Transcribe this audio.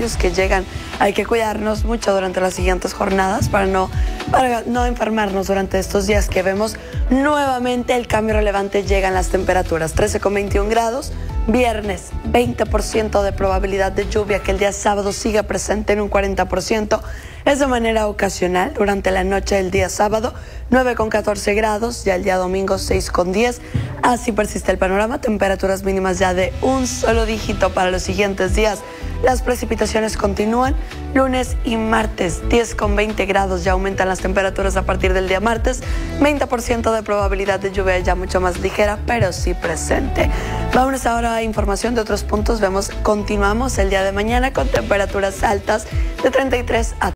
cambios que llegan. Hay que cuidarnos mucho durante las siguientes jornadas para no, para no enfermarnos durante estos días que vemos nuevamente el cambio relevante llegan las temperaturas. 13,21 grados. Viernes, 20% de probabilidad de lluvia, que el día sábado siga presente en un 40%. Es de manera ocasional durante la noche del día sábado, 9 con 14 grados, ya el día domingo 6 con 10. Así persiste el panorama, temperaturas mínimas ya de un solo dígito para los siguientes días. Las precipitaciones continúan. Lunes y martes, 10 con 20 grados. Ya aumentan las temperaturas a partir del día martes. 20% de probabilidad de lluvia ya mucho más ligera, pero sí presente. Vámonos ahora a información de otros puntos. Vemos, continuamos el día de mañana con temperaturas altas de 33 a